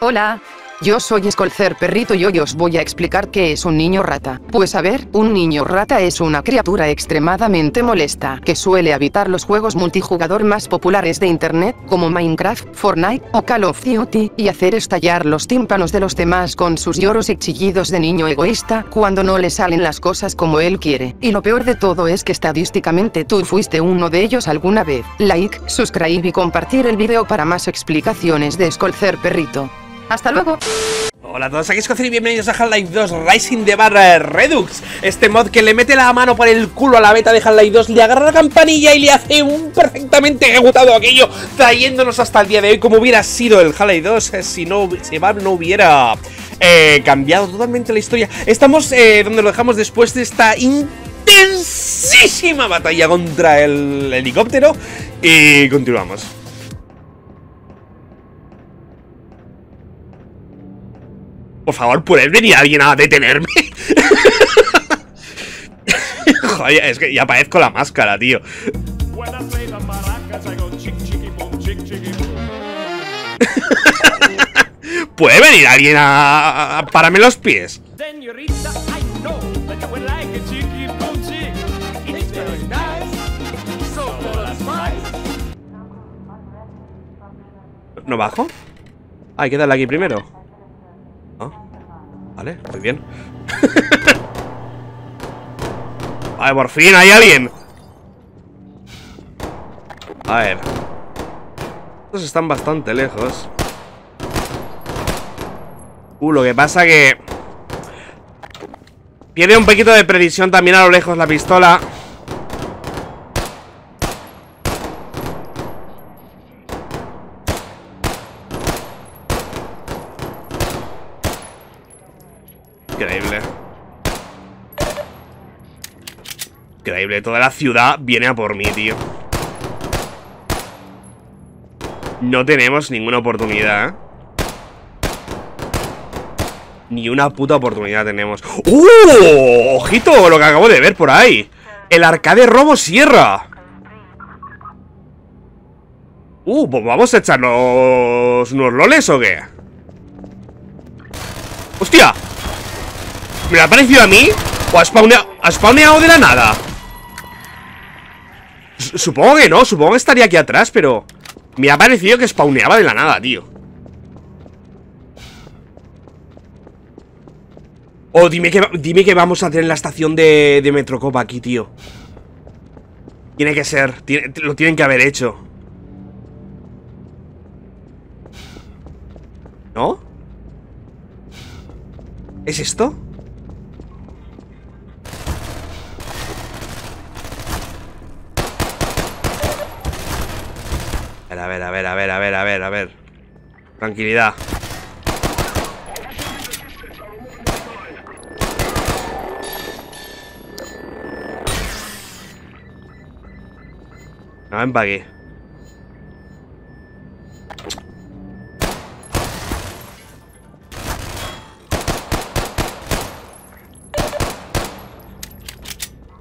Hola. Yo soy Scolcer Perrito y hoy os voy a explicar qué es un niño rata. Pues a ver, un niño rata es una criatura extremadamente molesta que suele habitar los juegos multijugador más populares de internet como Minecraft, Fortnite o Call of Duty y hacer estallar los tímpanos de los demás con sus lloros y chillidos de niño egoísta cuando no le salen las cosas como él quiere. Y lo peor de todo es que estadísticamente tú fuiste uno de ellos alguna vez. Like, subscribe y compartir el video para más explicaciones de Scolcer Perrito. Hasta luego. Hola a todos, aquí es Cocer y bienvenidos a Half-Life 2 Rising de barra Redux. Este mod que le mete la mano por el culo a la beta de Half-Life 2 Le agarra la campanilla y le hace un perfectamente ejecutado aquello Trayéndonos hasta el día de hoy como hubiera sido el Half-Life 2 eh, Si no, si no hubiera eh, cambiado totalmente la historia. Estamos eh, donde lo dejamos después de esta intensísima batalla contra el helicóptero Y continuamos Por favor, ¿puede venir alguien a detenerme? Joder, es que ya parezco la máscara, tío. ¿Puede venir alguien a, a pararme los pies? ¿No bajo? Ah, hay que darle aquí primero Vale, muy bien. Vale, por fin hay alguien. A ver. Estos están bastante lejos. Uh, lo que pasa que Pierde un poquito de precisión también a lo lejos la pistola Increíble Increíble, toda la ciudad viene a por mí, tío No tenemos ninguna oportunidad, ¿eh? Ni una puta oportunidad tenemos ¡Uh! Ojito, lo que acabo de ver por ahí El arcade robo sierra Uh, pues vamos a echarnos unos loles o qué ¡Hostia! ¿Me ha parecido a mí? ¿O ha spawneado, de la nada? Supongo que no, supongo que estaría aquí atrás, pero... Me ha parecido que spawneaba de la nada, tío Oh, dime que, dime vamos a tener la estación de, de Metrocopa aquí, tío Tiene que ser, lo tienen que haber hecho ¿No? ¿Es esto? A ver, a ver, a ver, a ver, a ver, a ver. Tranquilidad. No, ven para aquí.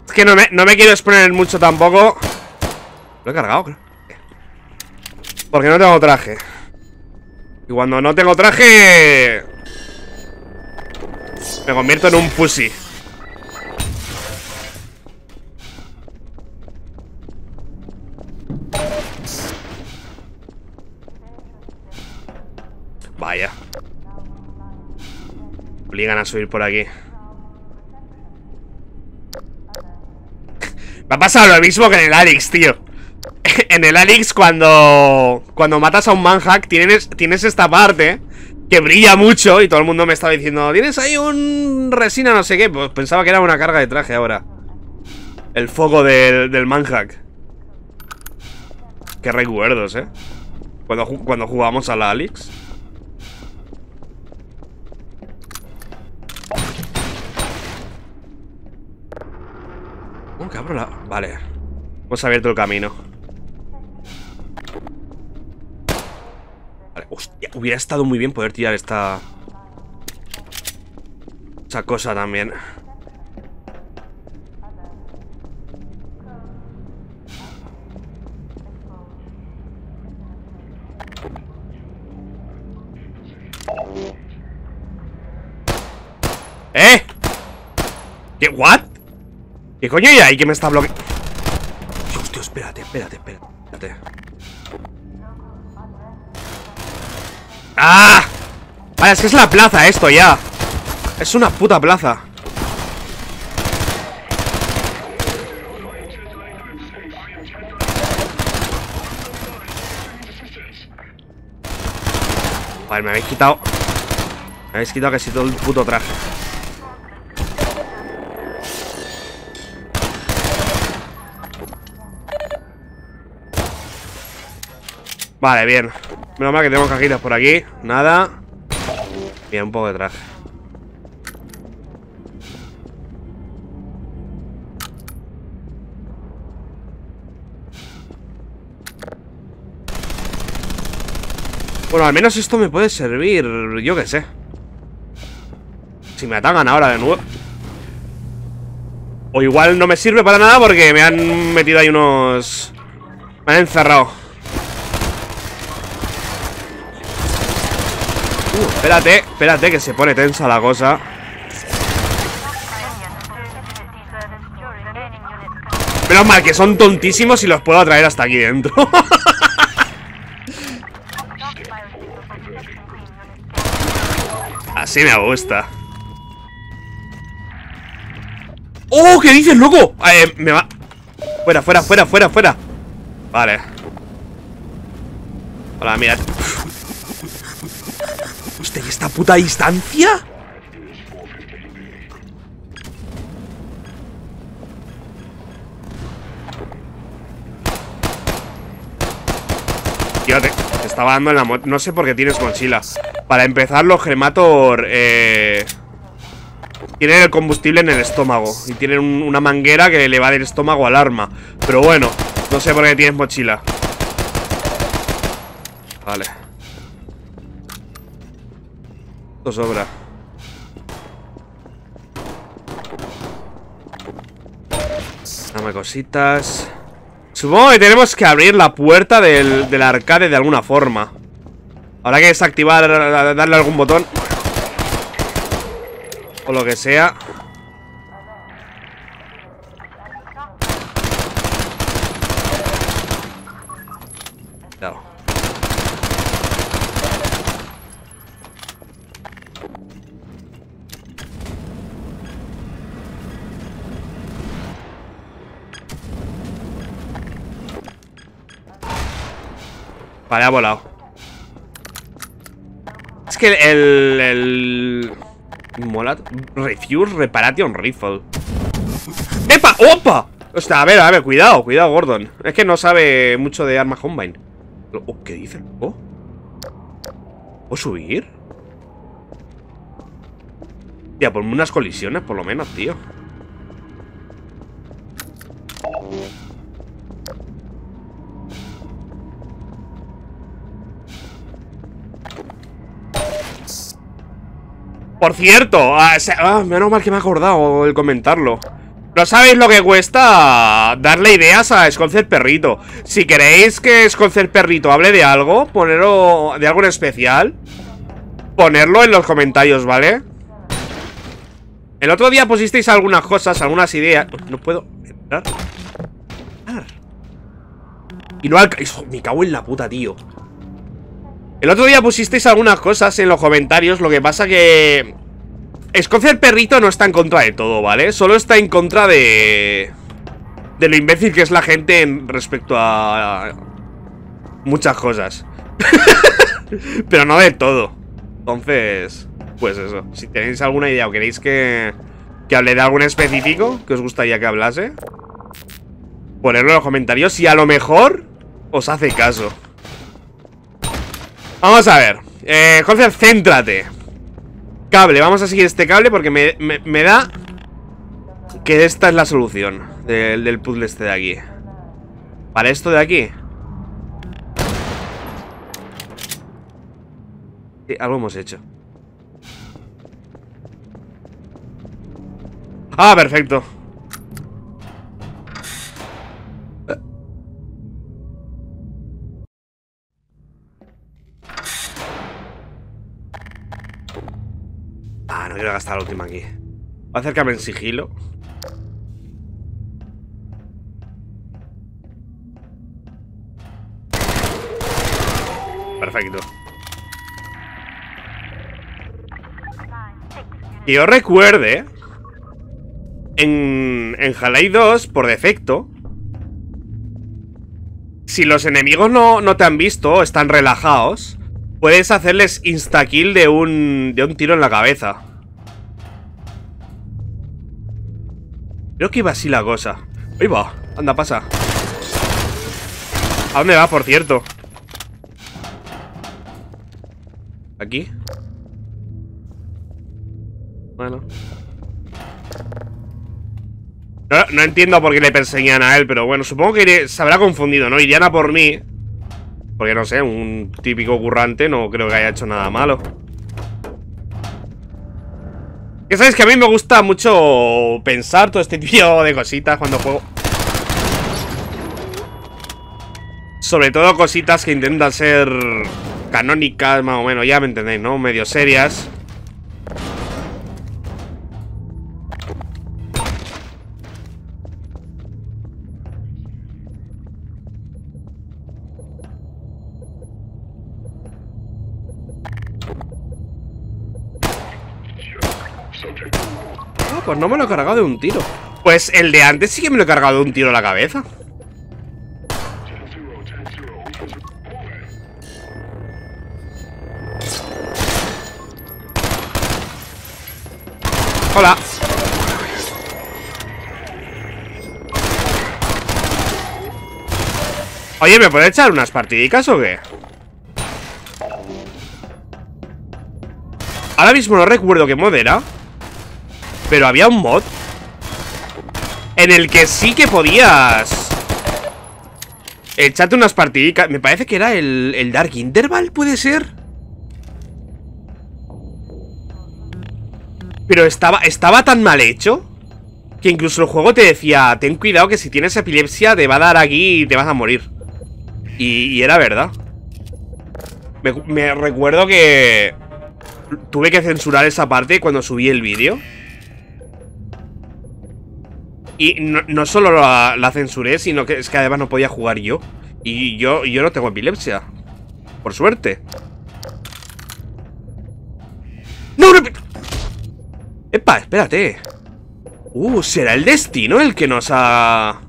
Es que no me, no me quiero exponer mucho tampoco. Lo he cargado, creo. Porque no tengo traje. Y cuando no tengo traje Me convierto en un pussy. Vaya. Obligan a subir por aquí. Me ha pasado lo mismo que en el Alex, tío en el Alix cuando cuando matas a un manhack tienes, tienes esta parte que brilla mucho y todo el mundo me estaba diciendo, tienes ahí un resina no sé qué, pues pensaba que era una carga de traje ahora. El foco del, del manhack. Qué recuerdos, eh. Cuando, cuando jugamos a la Alix. Oh, cabrón, vale. Hemos abierto el camino. hostia, hubiera estado muy bien poder tirar esta... Esa cosa también. ¡Eh! ¿Qué? ¿What? ¿Qué coño hay ahí que me está bloqueando? Hostia, espérate, espérate, espérate ¡Ah! Vale, es que es la plaza esto ya. Es una puta plaza. Vale, me habéis quitado. Me habéis quitado casi todo el puto traje. Vale, bien Menos mal que tenemos cajitas por aquí. Nada. Bien, un poco de traje. Bueno, al menos esto me puede servir Yo qué sé. Si me atacan ahora de nuevo. O igual no me sirve para nada porque me han metido ahí unos... Me han encerrado Espérate, espérate que se pone tensa la cosa. Menos mal que son tontísimos y los puedo atraer hasta aquí dentro. Así me gusta. ¡Oh! ¿Qué dices, loco? Eh, me va... Fuera, fuera, fuera, fuera, fuera. Vale. Hola, mira. Hostia, ¿y esta puta distancia? Fíjate, te estaba dando en la moto No sé por qué tienes mochila. Para empezar, los Gremator eh, Tienen el combustible en el estómago Y tienen una manguera que le va del estómago al arma. Pero bueno, no sé por qué tienes mochila. Vale Esto sobra. Dame cositas. Supongo que tenemos que abrir la puerta del, del arcade de alguna forma. Habrá que desactivar, darle algún botón. O lo que sea Vale, ha volado Es que el... el... Mola... Refuse Reparation Rifle ¡Epa! ¡Opa! Hostia, a ver, a ver, cuidado, cuidado, Gordon Es que no sabe mucho de arma Combine oh, ¿Qué dice? ¿Oh? ¿Puedo subir? Tía, ponme unas colisiones por lo menos, tío Por cierto, ah, ah, menos mal que me he acordado el comentarlo. No sabéis lo que cuesta darle ideas a Esconcer Perrito. Si queréis que Esconcer Perrito hable de algo, ponerlo de algo en especial, ponerlo en los comentarios, ¿vale? El otro día pusisteis algunas cosas, algunas ideas. No puedo entrar. Y no alcanzo. Me cago en la puta, tío. El otro día pusisteis algunas cosas en los comentarios, lo que pasa que... Escocia el perrito no está en contra de todo, ¿vale? Solo está en contra de... De lo imbécil que es la gente en respecto a... Muchas cosas. Pero no de todo. Entonces... Pues eso Si tenéis alguna idea o queréis que... Que hable de algún específico Que os gustaría que hablase Ponerlo en los comentarios y a lo mejor Os hace caso Vamos a ver. Eh, José, céntrate. Cable, vamos a seguir este cable porque me, me, da Que esta es la solución del, del puzzle este de aquí. Para esto de aquí Sí, algo hemos hecho. Ah, perfecto No quiero gastar la última aquí. Voy a acercarme en sigilo. Perfecto. Que yo recuerde, en, en Halay 2, por defecto, si los enemigos no, no te han visto, están relajados, puedes hacerles insta-kill de un, de un tiro en la cabeza. Creo que iba así la cosa. Ahí va, anda, pasa. ¿A dónde va, por cierto? ¿Aquí? Bueno. No, entiendo por qué le perseguían a él, pero bueno, supongo que se habrá confundido, ¿no? Irían a por mí. Porque no sé, un típico currante no creo que haya hecho nada malo. Que sabes que a mí me gusta mucho pensar todo este tipo de cositas cuando juego. Sobre todo cositas que intentan ser canónicas, más o menos, ya me entendéis, ¿no? Medio serias. No me lo he cargado de un tiro. Pues el de antes sí que me lo he cargado de un tiro a la cabeza. Hola. Oye, ¿me puede echar unas partidicas o qué? Ahora mismo no recuerdo qué mod era Pero había un mod En el que sí que podías Echarte unas partidicas Me parece que era el, el Dark Interval, ¿puede ser? Pero estaba, estaba tan mal hecho que incluso el juego te decía, ten cuidado que si tienes epilepsia te va a dar aquí y te vas a morir. Y, era verdad. Me, recuerdo que tuve que censurar esa parte cuando subí el vídeo. Y no, solo la, la, censuré, sino que es que además no podía jugar yo. Y yo, yo no tengo epilepsia. Por suerte. ¡No, no! Epa, espérate. Uh, ¿será el destino el que nos ha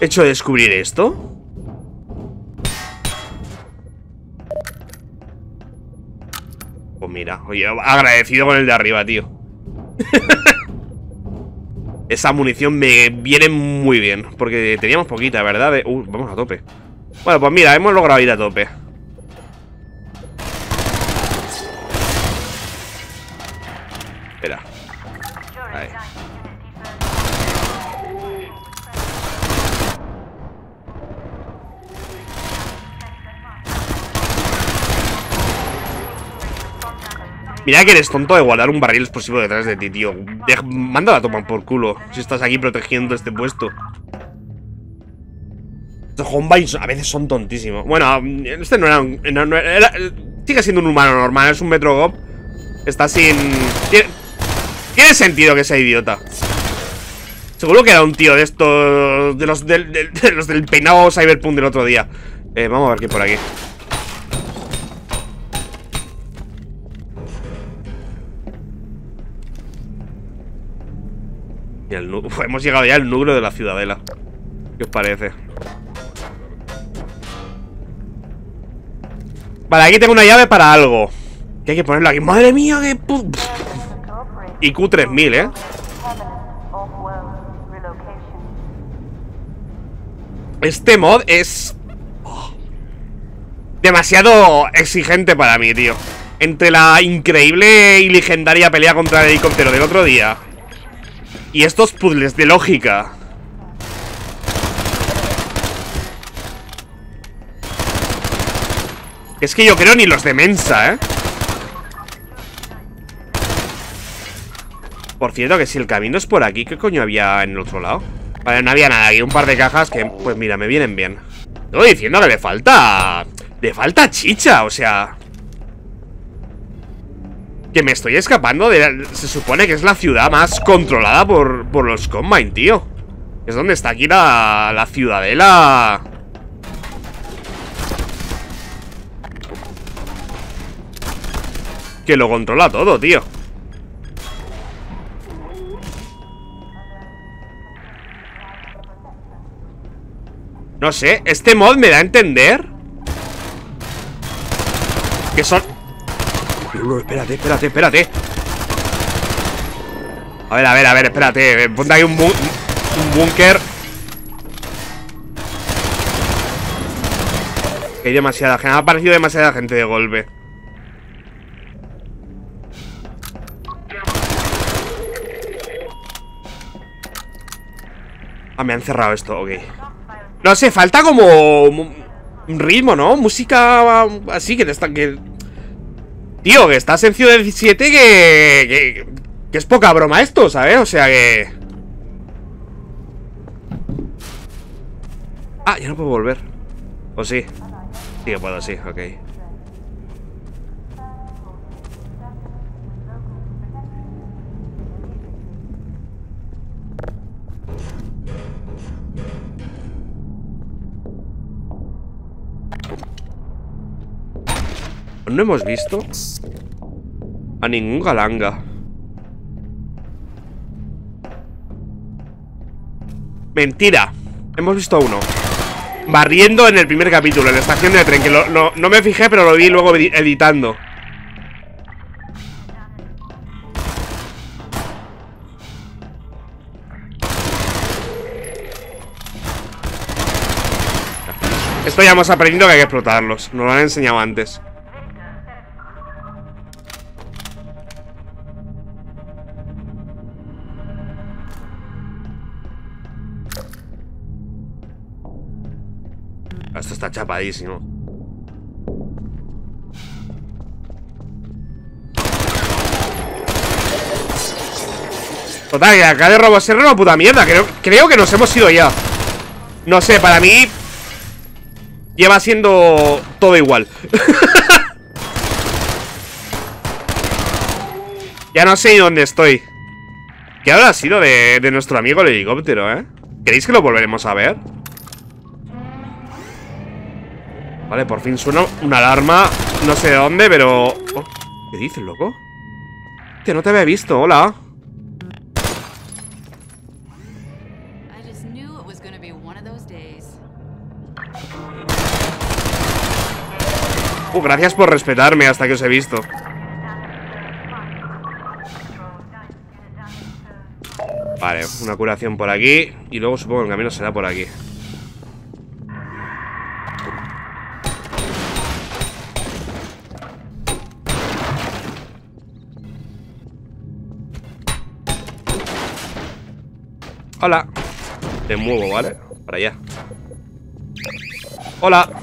hecho descubrir esto? Pues mira, oye, agradecido con el de arriba, tío. Esa munición me viene muy bien Porque teníamos poquita, ¿verdad? Uh, vamos a tope Bueno, pues mira, hemos logrado ir a tope Mira que eres tonto de guardar un barril explosivo detrás de ti, tío. mándala a tomar por culo si estás aquí protegiendo este puesto. Estos homebikes a veces son tontísimos. Bueno, este no era, Sigue siendo un humano normal, es un Metro Está sin... Tiene, sentido que sea idiota. Seguro que era un tío de estos... De los del, peinado Cyberpunk del otro día. Eh, vamos a ver qué por aquí. hemos llegado ya al núcleo de la ciudadela. ¿Qué os parece? Vale, aquí tengo una llave para algo. Que hay que ponerla aquí. ¡Madre mía! ¡Qué q 3000, ¿eh? Este mod es... Demasiado exigente para mí, tío Entre la increíble y legendaria pelea contra el helicóptero del otro día y estos puzzles de lógica Es que yo creo ni los de Mensa, ¿eh? Por cierto, que si el camino es por aquí ¿Qué coño había en el otro lado? Vale, no había nada aquí Un par de cajas que, pues mira, me vienen bien Estoy diciendo que le falta... Le falta chicha, o sea... Que me estoy escapando de... la- se supone que es la ciudad más controlada por, por los Combine, tío. Es donde está aquí la, la ciudadela... Que lo controla todo, tío. No sé, este mod me da a entender Que son... Espérate, espérate, espérate. A ver, a ver, a ver, espérate. Eh, Ponte ahí un, búnker. Hay demasiada gente ha parecido demasiada gente de golpe. Ah, me han cerrado esto, ok. No sé, falta como un ritmo, ¿no? Música así que te está que Tío, que estás en Ciudad 17 que, que que es poca broma esto, ¿sabes? O sea que Ah, ya no puedo volver ¿O sí? Sí puedo, sí, ok No hemos visto a ningún galanga. Mentira. Hemos visto uno. Barriendo en el primer capítulo, en la estación de tren, que lo- no, no me fijé, pero lo vi luego edi- editando. Esto ya hemos aprendido que hay que explotarlos. Nos lo han enseñado antes. Chapadísimo. Total, que acá de Roboserra una puta mierda. Creo, creo que nos hemos ido ya. No sé, para mí Lleva siendo todo igual Ya no sé ni dónde estoy ¿Qué habrá sido de, de nuestro amigo el helicóptero, eh? ¿Queréis que lo volveremos a ver? Vale, por fin suena una alarma No sé de dónde, pero... Oh, ¿Qué dices, loco? Que no te había visto, hola. Uh, gracias por respetarme hasta que os he visto Vale, una curación por aquí Y luego supongo que el camino será por aquí Hola. Te muevo, ¿vale? Para allá. Hola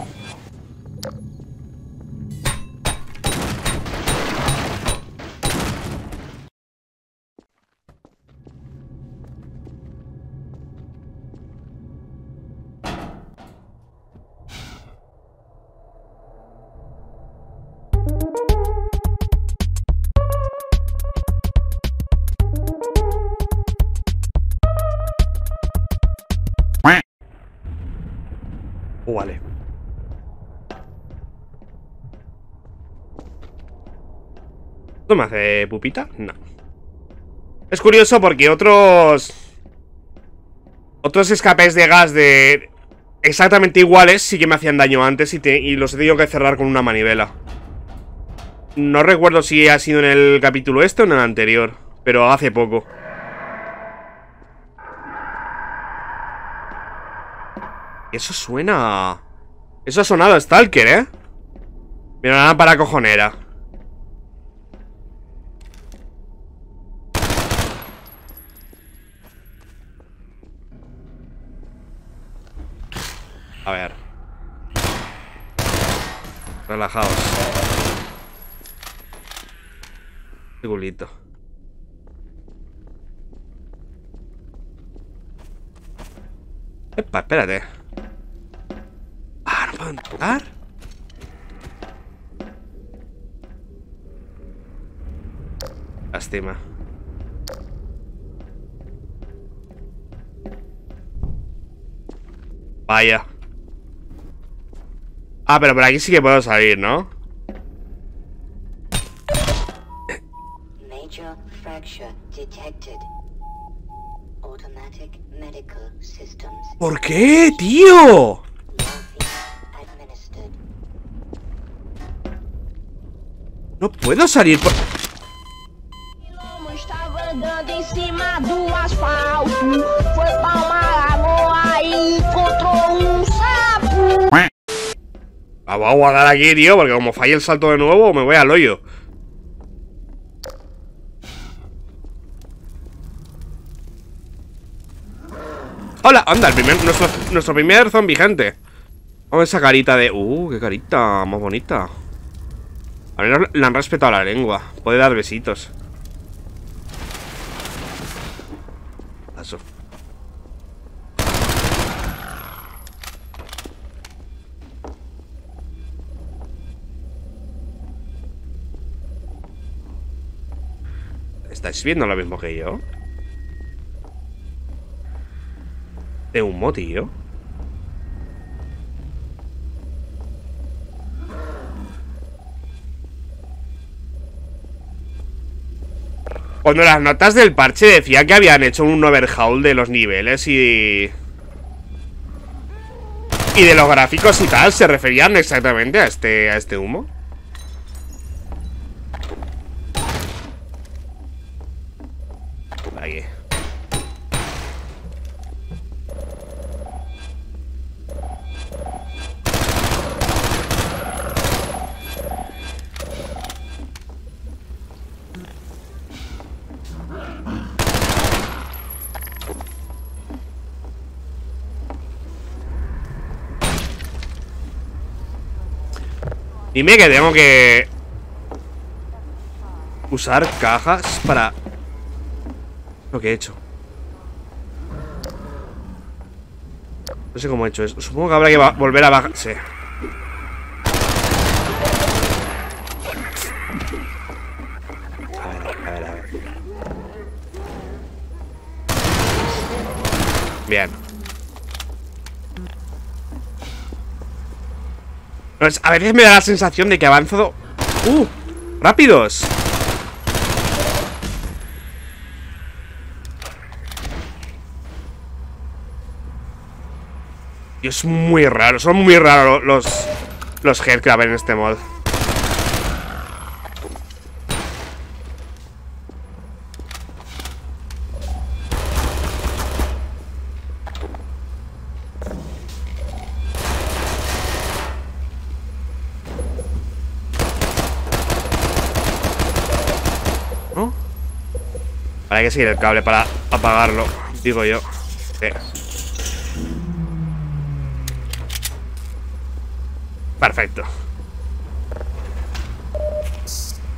¿Esto me hace pupita? No. Es curioso porque otros... Otros escapes de gas de... Exactamente iguales sí que me hacían daño antes y, y los he tenido que cerrar con una manivela. No recuerdo si ha sido en el capítulo este o en el anterior, pero hace poco. Eso suena... Eso ha sonado a Stalker, ¿eh? Mira, nada para cojonera. A ver. Relajaos. Qué culito. Epa, espérate. Ah, ¿no puedo entrar? Lástima. Vaya. Ah, pero por aquí sí que puedo salir, ¿no? Major fracture detected. Automatic medical systems. ¿Por qué, tío? No puedo salir por... Estava andando em cima do asfalto, Ah, voy a guardar aquí, tío, porque como falle el salto de nuevo, me voy al hoyo. Hola, anda, el primer, nuestro, nuestro primer zombie, gente. Vamos a esa carita de... Uh, qué carita más bonita. A menos le han respetado la lengua. Puede dar besitos. Paso. ¿Estáis viendo lo mismo que yo? De humo, tío. Cuando las notas del parche decía que habían hecho un overhaul de los niveles y... Y de los gráficos y tal, ¿se referían exactamente a este, a este humo? Dime que tengo que usar cajas para lo que he hecho. No sé cómo he hecho eso. Supongo que habrá que volver a bajar. Sí. Bien. No, es- A veces me da la sensación de que he avanzado... ¡Uh! ¡Rápidos! Y es muy raro, son muy raros los, los headcrab en este mod. Hay que seguir el cable para apagarlo, digo yo. Sí. Perfecto.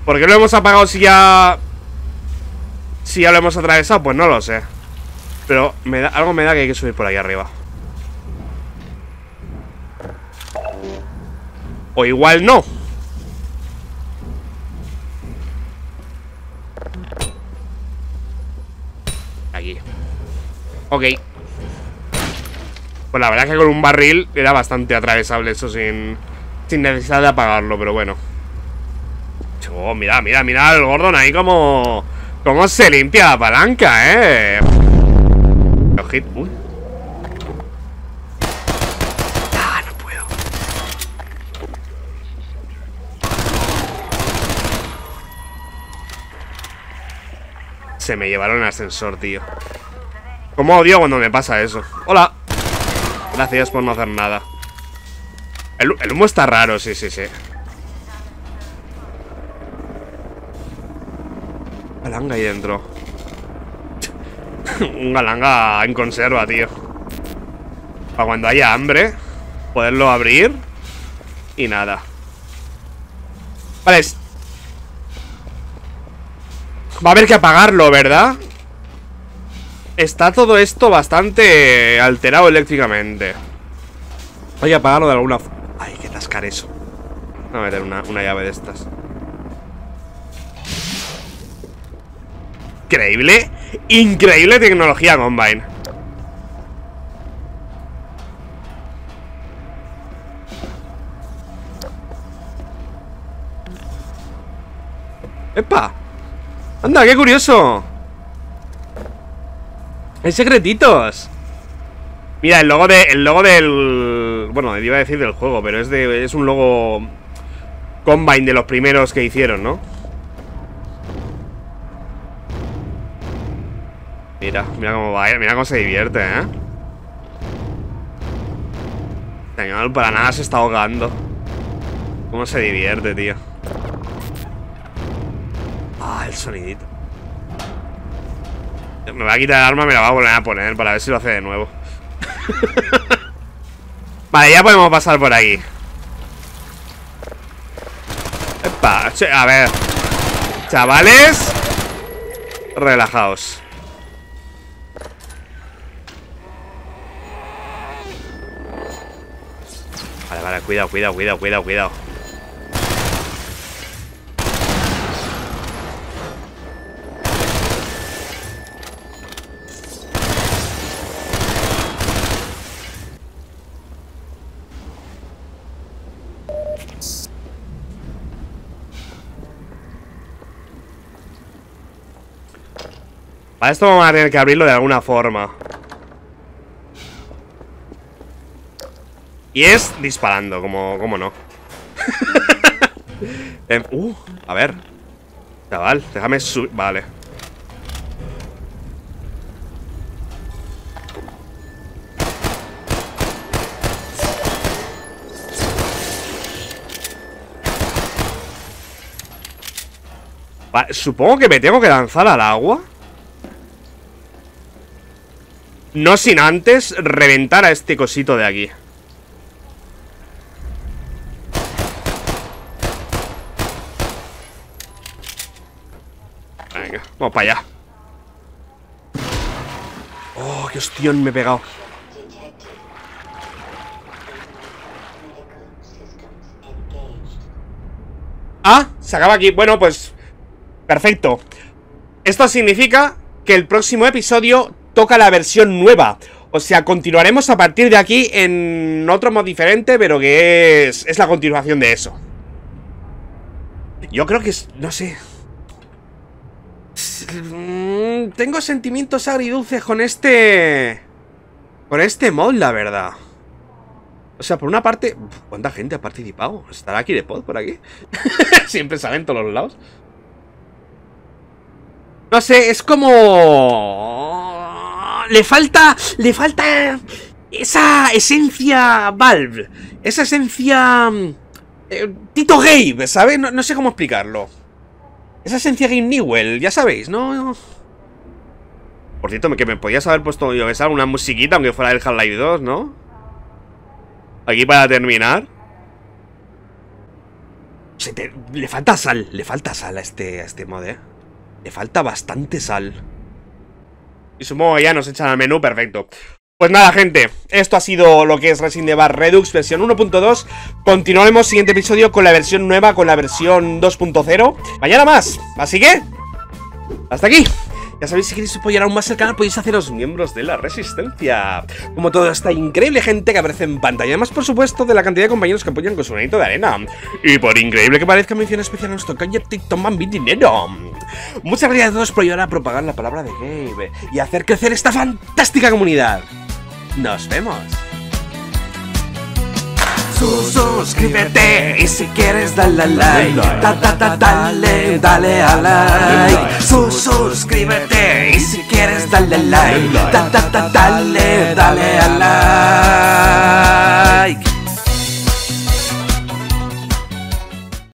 ¿Por qué lo hemos apagado si ya... Si ya lo hemos atravesado? Pues no lo sé. Pero algo me da que hay que subir por ahí arriba. O igual no. Ok. Pues la verdad es que con un barril era bastante atravesable eso sin, sin necesidad de apagarlo, pero bueno. Oh, mira, mira, mira el Gordon ahí como... Cómo se limpia la palanca, eh. Ojit- Uy. Ah, no puedo. Se me llevaron el ascensor, tío. Cómo odio cuando me pasa eso. Hola. Gracias por no hacer nada. El, humo está raro, sí, sí, sí. Galanga ahí dentro. Un galanga en conserva, tío. Para cuando haya hambre, poderlo abrir y nada. Vale. Va a haber que apagarlo, ¿verdad? Está todo esto bastante alterado eléctricamente. Voy a apagarlo de alguna forma. Ay, que tascar eso. Voy a meter una, una llave de estas. increíble, increíble tecnología Combine. ¡Epa! ¡Anda, qué curioso! ¡Hay secretitos! Mira, el logo de. El logo del. Bueno, iba a decir del juego, pero es de. Es un logo. Combine de los primeros que hicieron, ¿no? Mira, mira cómo va, eh, mira cómo se divierte, ¿eh? Señor, para nada se está ahogando. Cómo se divierte, tío. Ah, el sonidito. Me va a quitar el arma, me la va a volver a poner para ver si lo hace de nuevo. vale, ya podemos pasar por aquí. Epa, a ver. Chavales. Relajaos. Vale, vale, cuidado, cuidado, cuidado, cuidado, cuidado. Para esto vamos a tener que abrirlo de alguna forma. Y es disparando, como, como no. Em, uh, a ver. Chaval, déjame subir. Vale. Vale, supongo que me tengo que lanzar al agua. No sin antes reventar a este cosito de aquí. Venga, vamos para allá. Oh, qué hostión me he pegado. Ah, se acaba aquí. Bueno, pues... Perfecto. Esto significa que el próximo episodio toca la versión nueva. O sea, continuaremos a partir de aquí en otro modo diferente, pero que es, es la continuación de eso. Yo creo que es... no sé... Mm, Tengo sentimientos agridulces con este... Con este mod, la verdad. O sea, por una parte... ¿Cuánta gente ha participado? ¿Estará aquí de pod por aquí? Siempre salen todos los lados. No sé, es como... Le falta... Le falta... Esa esencia Valve. Esa esencia... mm, eh, Tito Gabe, ¿sabes? No, no sé cómo explicarlo. Esa esencia Game Newell, ya sabéis, ¿no? Por cierto, me- que me podías haber puesto, yo que sé, una musiquita, aunque fuera del Half-Life 2, ¿no? Aquí para terminar. Se te- le falta sal, le falta sal a este, a este mod, ¿eh? Le falta bastante sal. Y supongo que ya nos echan al menú, perfecto. Pues nada, gente, esto ha sido lo que es Resident Evil Redux versión 1.2. Continuaremos siguiente episodio con la versión nueva, con la versión 2.0. Mañana más, así que... Hasta aquí. Ya sabéis, si queréis apoyar aún más el canal, podéis haceros miembros de la Resistencia. Como toda esta increíble gente que aparece en pantalla. Además, por supuesto, de la cantidad de compañeros que apoyan con su granito de arena. Y por increíble que parezca, mención especial a nuestro y toman mi dinero. Muchas gracias a todos por ayudar a propagar la palabra de Gabe y hacer crecer esta fantástica comunidad. Nos vemos suscríbete. Y si quieres dale a like, da, da, da, dale, dale a like. suscríbete. Y si quieres dale a like, da, da, da, dale, dale a like.